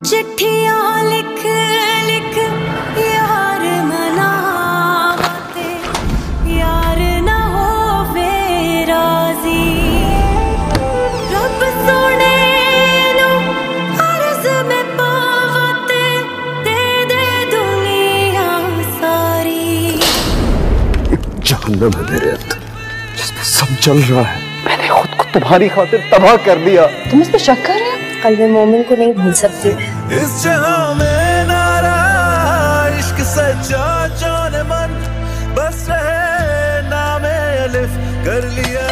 चिट्ठियाँ लिख लिख, यार मनाते यार ना हो राज़ी। रब सोने अर्ज़ में पावते, दे दे दुनिया सारी। जहन्नम है जिसमें सब चल रहा है। तुम्हारी खातिर तबाह कर दिया। तुम इस पर शक कर रहे हो? कल मैं मोमिन को नहीं भूल सकती। इस जहाँ में नारा इश्क सच्चा जान मन बस रहे नामे अलिफ कर लिया